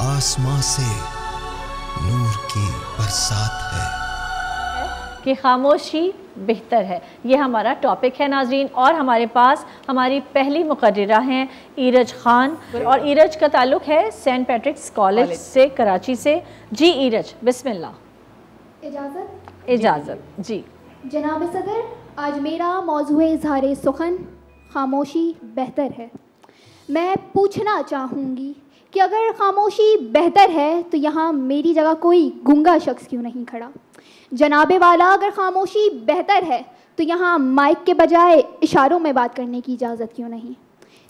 आसमां से नूर की बरसात है। कि खामोशी बेहतर है। ये हमारा टॉपिक है नाजरीन और हमारे पास हमारी पहली मुकर्रा हैं ईरज खान और ईरज का ताल्लुक है सेंट पैट्रिक्स कॉलेज से कराची से। जी ईरज बिस्मिल्लाह। इजाज़त? इजाज़त जी। जनाब सदर आज मेरा मौजू इजहार सुखन खामोशी बेहतर है। मैं पूछना चाहूँगी कि अगर खामोशी बेहतर है तो यहाँ मेरी जगह कोई गुंगा शख्स क्यों नहीं खड़ा? जनाबे वाला अगर खामोशी बेहतर है तो यहाँ माइक के बजाय इशारों में बात करने की इजाज़त क्यों नहीं?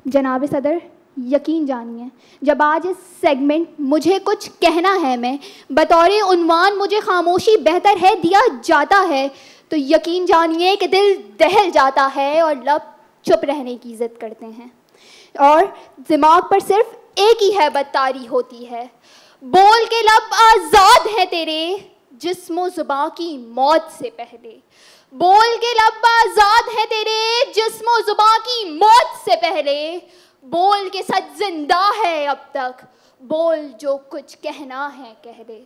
जनाब सदर, यकीन जानिए, जब आज इस सेगमेंट मुझे कुछ कहना है मैं, बतौर उनवान मुझे खामोशी बेहतर है दिया जाता है तो यकीन जानिए कि दिल दहल जाता है और लब चुप रहने की इज़्ज़त करते हैं। और दिमाग पर सिर्फ़ एक ही है बदतारी होती है। बोल के लब आज़ाद है तेरे, जिस्मो जुबा की मौत से पहले। बोल के लब आज़ाद है तेरे, जिस्मो जुबा की मौत से पहले। बोल के सच ज़िंदा है अब तक। बोल जो कुछ कहना है कह दे।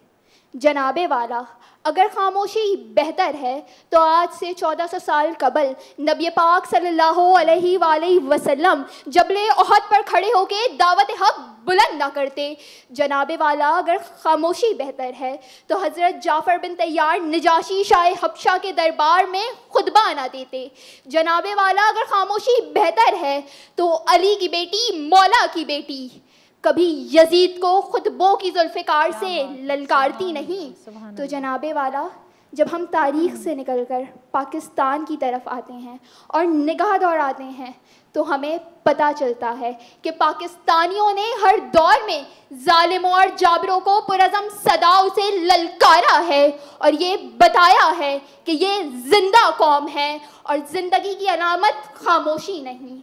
जनाबे वाला, अगर खामोशी बेहतर है तो आज से 1400 साल कबल नबी पाक सल्लल्लाहु अलैहि वसल्लम जबले ओहद पर खड़े होके दावत हक बुलंद ना करते। जनाबे वाला, अगर खामोशी बेहतर है तो हज़रत जाफ़र बिन तैयार निजाशी शाह हफ्शा के दरबार में खुतबा ना देते। जनाबे वाला, अगर खामोशी बेहतर है तो अली की बेटी, मौला की बेटी। कभी यजीद को खुतबों की जुल्फ़िकार से ललकारती नहीं। तो जनाबे वाला जब हम तारीख़ से निकलकर पाकिस्तान की तरफ़ आते हैं और निगाह दौड़ाते हैं तो हमें पता चलता है कि पाकिस्तानियों ने हर दौर में ालिमों और जाबरों को पुरज़म सदाओं से ललकारा है और ये बताया है कि ये ज़िंदा कौम है और ज़िंदगी की अलामत खामोशी नहीं।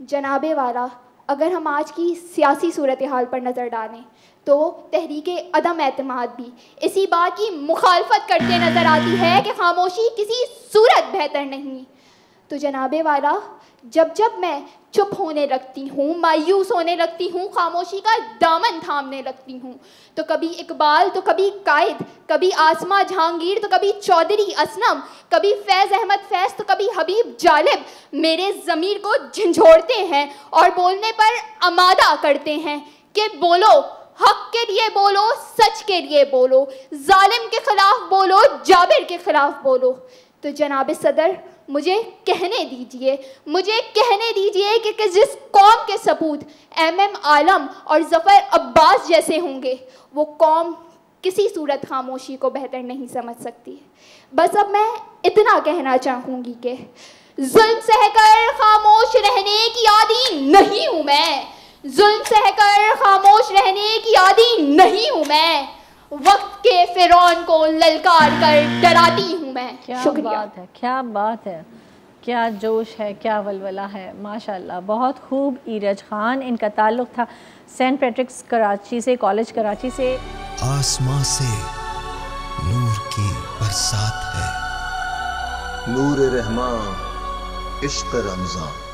जनाबे वाला अगर हम आज की सियासी सूरत हाल पर नज़र डालें तो तहरीक अदम अतमाद भी इसी बात की मुखालफत करते नज़र आती है कि खामोशी किसी सूरत बेहतर नहीं। तो जनाबे वाला जब जब मैं चुप होने लगती हूँ, मायूस होने लगती हूँ, खामोशी का दामन थामने लगती हूँ तो कभी इकबाल तो कभी कायद, कभी आसमा जहांगीर तो कभी चौधरी असलम कभी फैज़ अहमद फैज़ तो कभी हबीब जालिब मेरे ज़मीर को झंझोड़ते हैं और बोलने पर आमादा करते हैं कि बोलो, हक के लिए बोलो, सच के लिए बोलो, जालिम के खिलाफ बोलो, जाबिर के खिलाफ बोलो। तो जनाब सदर मुझे कहने दीजिए मुझे कहने दीजिए कि, कि जिस कौम के सपूत एम एम आलम और ज़फ़र अब्बास जैसे होंगे वो कौम किसी सूरत खामोशी को बेहतर नहीं समझ सकती। बस अब मैं इतना कहना चाहूँगी कि जुल्म सहकर खामोश रहने की आदि नहीं हूँ मैं। जुल्म सहकर खामोश रहने की आदि नहीं हूँ मैं। वक्त के फिरौन को ललकार कर डराती हूँ मैं। क्या बात है क्या बात है। क्या जोश है क्या वलवला है माशाल्लाह। बहुत खूब ईरज खान इनका ताल्लुक था सेंट पैट्रिक्स कराची से कॉलेज कराची से। आसमां से नूर की बरसात है। नूर रहमान इश्क रमज़ान